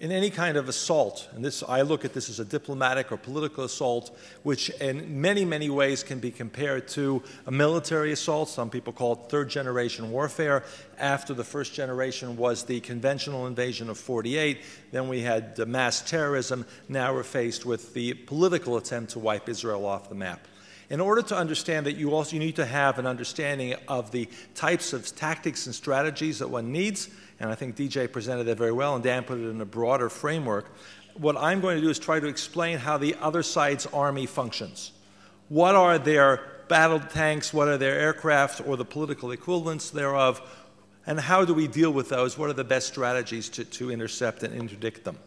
in any kind of assault, and this I look at this as a diplomatic or political assault, which in many, many ways can be compared to a military assault. Some people call it third generation warfare. After the first generation was the conventional invasion of 48, then we had the mass terrorism. Now we're faced with the political attempt to wipe Israel off the map. In order to understand that, you also you need to have an understanding of the types of tactics and strategies that one needs and I think DJ presented that very well, and Dan put it in a broader framework. What I'm going to do is try to explain how the other side's army functions. What are their battle tanks? What are their aircraft or the political equivalents thereof? And how do we deal with those? What are the best strategies to, to intercept and interdict them?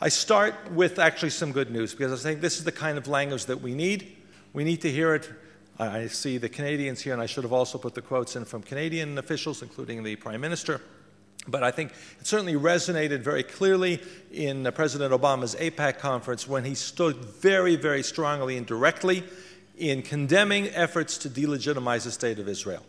I start with actually some good news because I think this is the kind of language that we need. We need to hear it. I see the Canadians here, and I should have also put the quotes in from Canadian officials, including the Prime Minister. But I think it certainly resonated very clearly in President Obama's AIPAC conference when he stood very, very strongly and directly in condemning efforts to delegitimize the state of Israel.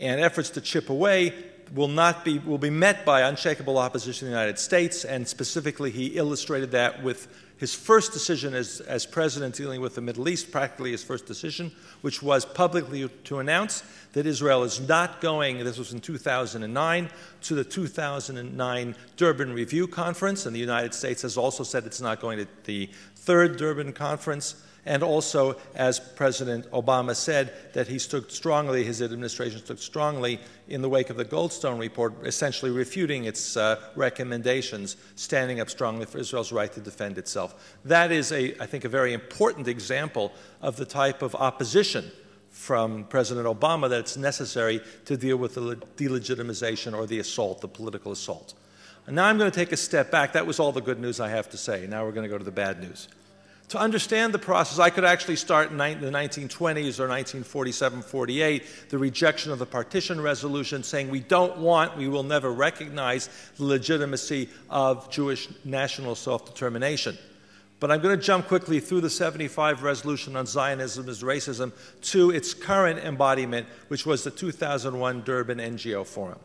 And efforts to chip away will not be will be met by unshakable opposition in the United States, and specifically he illustrated that with his first decision as, as president dealing with the Middle East, practically his first decision, which was publicly to announce that Israel is not going, this was in 2009, to the 2009 Durban Review Conference, and the United States has also said it's not going to the third Durban Conference and also, as President Obama said, that he stood strongly, his administration stood strongly in the wake of the Goldstone report, essentially refuting its uh, recommendations, standing up strongly for Israel's right to defend itself. That is, a, I think, a very important example of the type of opposition from President Obama that's necessary to deal with the delegitimization or the assault, the political assault. And now I'm going to take a step back. That was all the good news I have to say. Now we're going to go to the bad news. To understand the process, I could actually start in the 1920s or 1947 48, the rejection of the partition resolution, saying we don't want, we will never recognize the legitimacy of Jewish national self determination. But I'm going to jump quickly through the 75 resolution on Zionism as racism to its current embodiment, which was the 2001 Durban NGO Forum.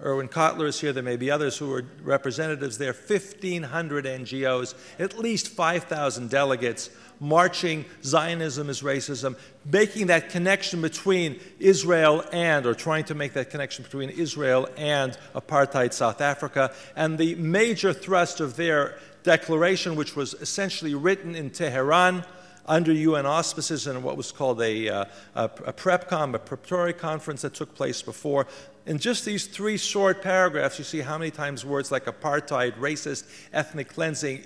Irwin Cotler is here. There may be others who are representatives there. 1,500 NGOs, at least 5,000 delegates marching Zionism is racism, making that connection between Israel and, or trying to make that connection between Israel and apartheid South Africa. And the major thrust of their declaration, which was essentially written in Tehran, under UN auspices and what was called a, uh, a, a PrepCom, a preparatory conference that took place before. In just these three short paragraphs, you see how many times words like apartheid, racist, ethnic cleansing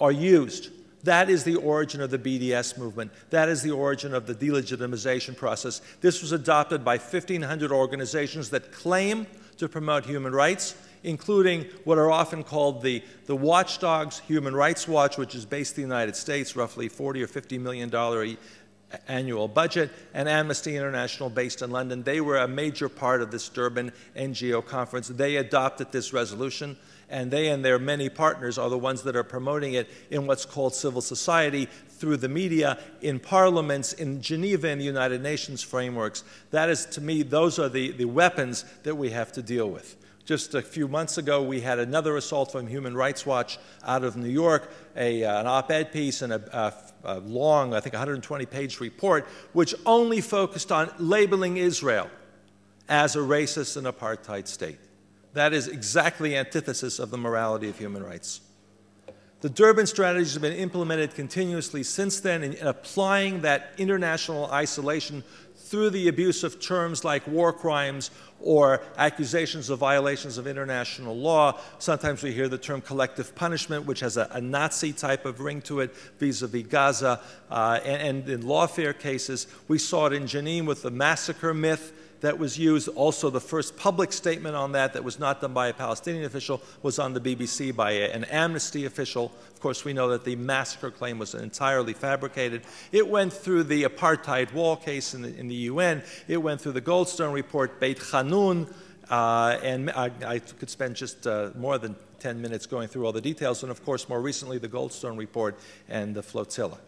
are used. That is the origin of the BDS movement. That is the origin of the delegitimization process. This was adopted by 1,500 organizations that claim to promote human rights including what are often called the, the watchdogs, Human Rights Watch, which is based in the United States, roughly 40 or 50 million dollar annual budget, and Amnesty International based in London. They were a major part of this Durban NGO conference. They adopted this resolution, and they and their many partners are the ones that are promoting it in what's called civil society through the media, in parliaments, in Geneva and the United Nations frameworks. That is, to me, those are the, the weapons that we have to deal with. Just a few months ago, we had another assault from Human Rights Watch out of New York, a, uh, an op ed piece and a, a, a long, I think 120 page report, which only focused on labeling Israel as a racist and apartheid state. That is exactly antithesis of the morality of human rights. The Durban strategies have been implemented continuously since then in applying that international isolation through the abuse of terms like war crimes or accusations of violations of international law. Sometimes we hear the term collective punishment, which has a, a Nazi type of ring to it vis a vis Gaza. Uh, and, and in lawfare cases, we saw it in Jenin with the massacre myth that was used. Also, the first public statement on that, that was not done by a Palestinian official, was on the BBC by an amnesty official. Of course, we know that the massacre claim was entirely fabricated. It went through the apartheid wall case in the, in the UN, it went through the Goldstone report, Beit Hanun. Uh, and I, I, could spend just uh, more than 10 minutes going through all the details, and of course, more recently, the Goldstone report and the flotilla.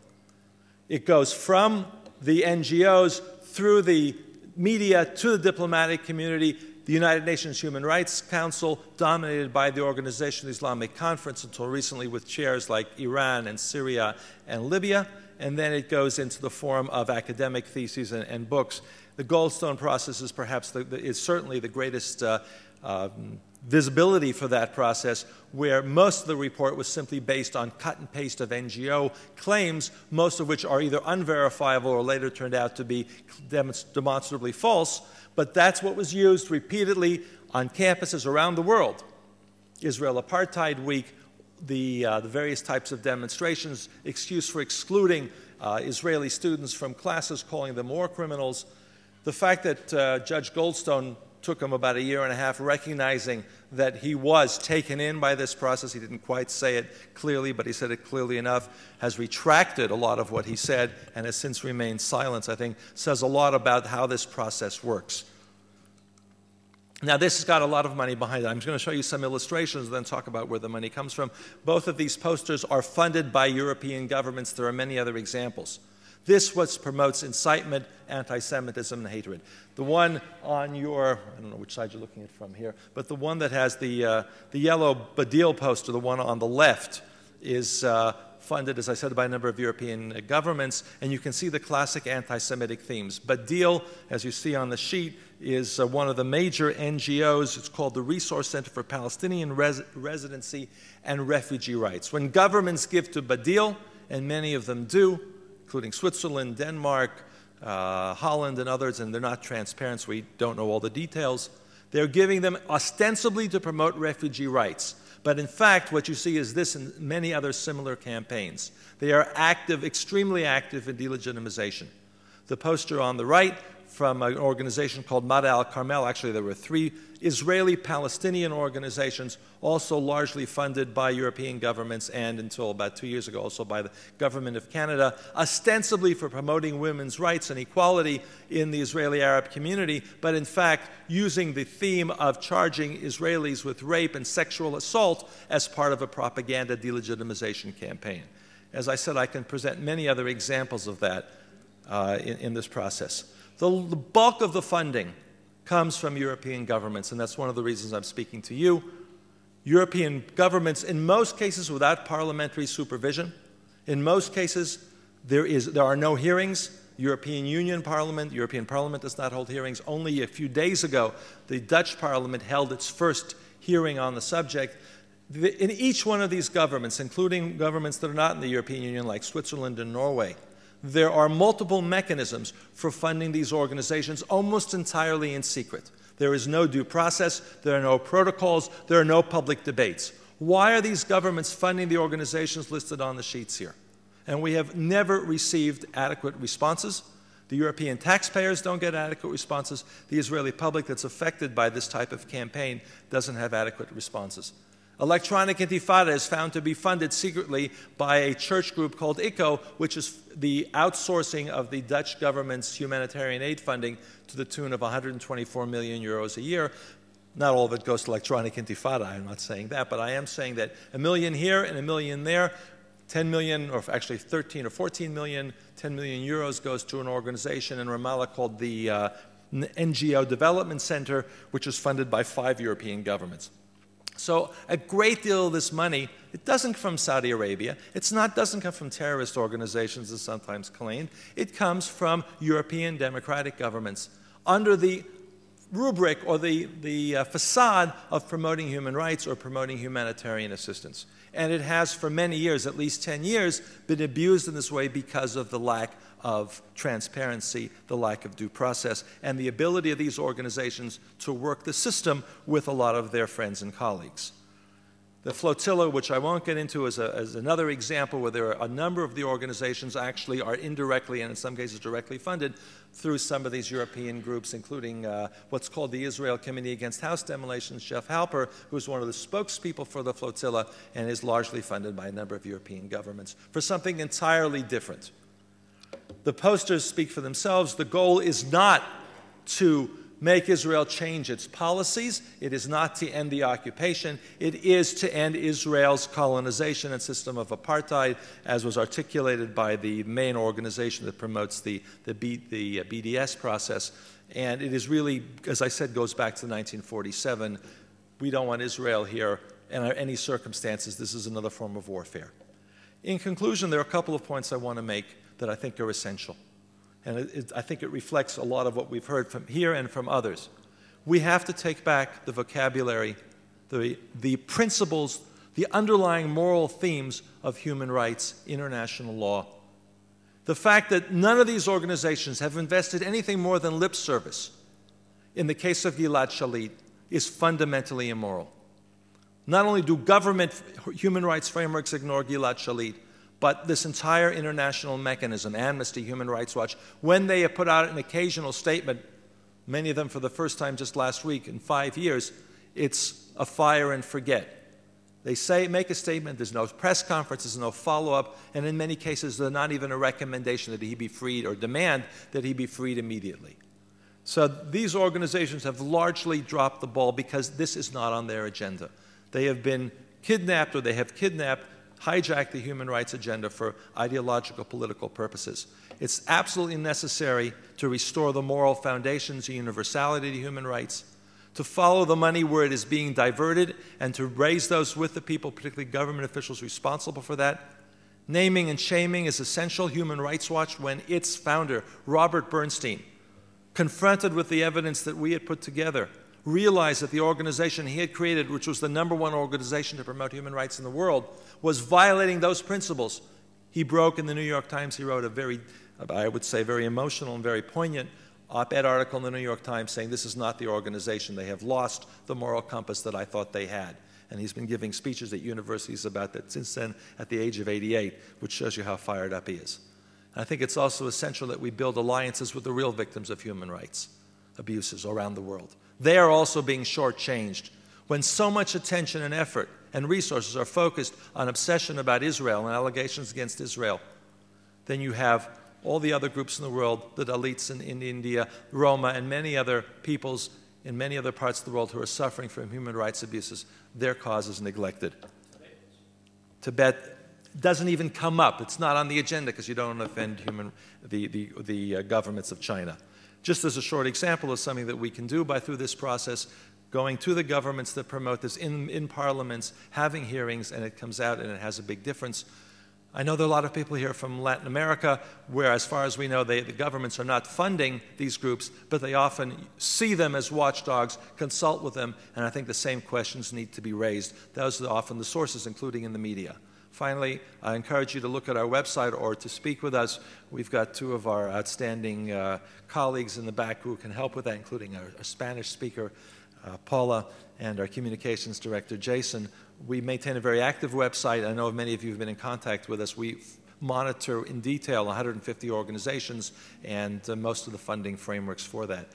It goes from the NGOs through the media to the diplomatic community the United Nations Human Rights Council, dominated by the Organization of the Islamic Conference until recently with chairs like Iran and Syria and Libya, and then it goes into the form of academic theses and, and books. The Goldstone process is perhaps the, the, is certainly the greatest uh, uh, visibility for that process, where most of the report was simply based on cut and paste of NGO claims, most of which are either unverifiable or later turned out to be demonstrably false. But that's what was used repeatedly on campuses around the world. Israel Apartheid Week, the, uh, the various types of demonstrations, excuse for excluding uh, Israeli students from classes, calling them war criminals. The fact that uh, Judge Goldstone took him about a year and a half recognizing that he was taken in by this process. He didn't quite say it clearly, but he said it clearly enough, has retracted a lot of what he said, and has since remained silent, I think, says a lot about how this process works. Now, this has got a lot of money behind it. I'm going to show you some illustrations and then talk about where the money comes from. Both of these posters are funded by European governments. There are many other examples. This what promotes incitement, anti-Semitism, and hatred. The one on your, I don't know which side you're looking at from here, but the one that has the, uh, the yellow Badil poster, the one on the left, is uh, funded, as I said, by a number of European governments, and you can see the classic anti-Semitic themes. Badil, as you see on the sheet, is uh, one of the major NGOs. It's called the Resource Center for Palestinian Res- Residency and Refugee Rights. When governments give to Badil, and many of them do, including Switzerland, Denmark, uh, Holland, and others, and they're not transparent, so we don't know all the details. They're giving them ostensibly to promote refugee rights. But in fact, what you see is this and many other similar campaigns. They are active, extremely active in delegitimization. The poster on the right from an organization called Mada al Carmel. Actually, there were three Israeli Palestinian organizations, also largely funded by European governments and until about two years ago, also by the government of Canada, ostensibly for promoting women's rights and equality in the Israeli Arab community, but in fact using the theme of charging Israelis with rape and sexual assault as part of a propaganda delegitimization campaign. As I said, I can present many other examples of that uh, in, in this process. The, the bulk of the funding comes from European governments, and that's one of the reasons I'm speaking to you. European governments, in most cases without parliamentary supervision, in most cases there, is, there are no hearings. European Union Parliament, European Parliament does not hold hearings. Only a few days ago, the Dutch Parliament held its first hearing on the subject. In each one of these governments, including governments that are not in the European Union, like Switzerland and Norway, there are multiple mechanisms for funding these organizations almost entirely in secret. There is no due process, there are no protocols, there are no public debates. Why are these governments funding the organizations listed on the sheets here? And we have never received adequate responses. The European taxpayers don't get adequate responses. The Israeli public that's affected by this type of campaign doesn't have adequate responses. Electronic Intifada is found to be funded secretly by a church group called ICCO, which is the outsourcing of the Dutch government's humanitarian aid funding to the tune of 124 million euros a year. Not all of it goes to Electronic Intifada, I'm not saying that, but I am saying that a million here and a million there, 10 million, or actually 13 or 14 million, 10 million euros goes to an organization in Ramallah called the uh, NGO Development Center, which is funded by five European governments. So a great deal of this money, it doesn't come from Saudi Arabia. It not doesn't come from terrorist organizations, as sometimes claimed. It comes from European democratic governments under the rubric or the, the uh, facade of promoting human rights or promoting humanitarian assistance. And it has for many years, at least 10 years, been abused in this way because of the lack of transparency, the lack of due process, and the ability of these organizations to work the system with a lot of their friends and colleagues. The flotilla, which I won't get into, is, a, is, another example where there are a number of the organizations actually are indirectly and in some cases directly funded through some of these European groups, including uh, what's called the Israel Committee Against House Demolitions. Jeff Halper, who's one of the spokespeople for the flotilla and is largely funded by a number of European governments for something entirely different. The posters speak for themselves. The goal is not to make Israel change its policies. It is not to end the occupation. It is to end Israel's colonization and system of apartheid, as was articulated by the main organization that promotes the, the, B, the uh, BDS process. And it is really, as I said, goes back to 1947. We don't want Israel here, under any circumstances, this is another form of warfare. In conclusion, there are a couple of points I want to make that I think are essential. And it, it, I think it reflects a lot of what we've heard from here and from others. We have to take back the vocabulary, the, the principles, the underlying moral themes of human rights, international law. The fact that none of these organizations have invested anything more than lip service in the case of Gilad Shalit is fundamentally immoral. Not only do government human rights frameworks ignore Gilad Shalit, but this entire international mechanism, Amnesty, Human Rights Watch, when they have put out an occasional statement, many of them for the first time just last week in five years, it's a fire and forget. They say, make a statement, there's no press conference, there's no follow up, and in many cases, there's not even a recommendation that he be freed or demand that he be freed immediately. So these organizations have largely dropped the ball because this is not on their agenda. They have been kidnapped or they have kidnapped hijack the human rights agenda for ideological political purposes. It's absolutely necessary to restore the moral foundations and universality to human rights, to follow the money where it is being diverted, and to raise those with the people, particularly government officials responsible for that. Naming and shaming is essential. Human Rights Watch, when its founder, Robert Bernstein, confronted with the evidence that we had put together, realized that the organization he had created, which was the number one organization to promote human rights in the world, was violating those principles. He broke in the New York Times, he wrote a very, I would say, very emotional and very poignant op ed article in the New York Times saying this is not the organization. They have lost the moral compass that I thought they had. And he's been giving speeches at universities about that since then at the age of 88, which shows you how fired up he is. And I think it's also essential that we build alliances with the real victims of human rights abuses around the world they are also being shortchanged. When so much attention and effort and resources are focused on obsession about Israel and allegations against Israel, then you have all the other groups in the world, the Dalits in, in India, Roma, and many other peoples in many other parts of the world who are suffering from human rights abuses. Their cause is neglected. Tibet doesn't even come up. It's not on the agenda because you don't offend human, the, the, the uh, governments of China. Just as a short example of something that we can do by through this process, going to the governments that promote this in, in parliaments, having hearings, and it comes out and it has a big difference. I know there are a lot of people here from Latin America where, as far as we know, they, the governments are not funding these groups, but they often see them as watchdogs, consult with them, and I think the same questions need to be raised. Those are often the sources, including in the media. Finally, I encourage you to look at our website or to speak with us. We've got two of our outstanding uh, colleagues in the back who can help with that, including our, our Spanish speaker, uh, Paula, and our communications director, Jason. We maintain a very active website. I know many of you have been in contact with us. We monitor in detail 150 organizations and uh, most of the funding frameworks for that.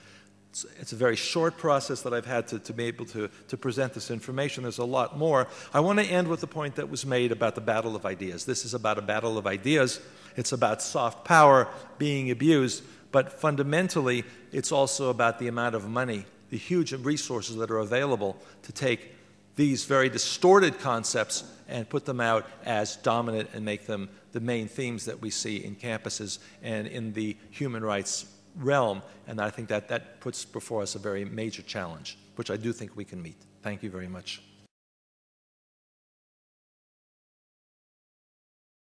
It's, it's, a very short process that I've had to, to be able to, to present this information. There's a lot more. I want to end with the point that was made about the battle of ideas. This is about a battle of ideas. It's about soft power being abused, but fundamentally, it's also about the amount of money, the huge resources that are available to take these very distorted concepts and put them out as dominant and make them the main themes that we see in campuses and in the human rights realm, and I think that that puts before us a very major challenge, which I do think we can meet. Thank you very much.